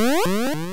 Música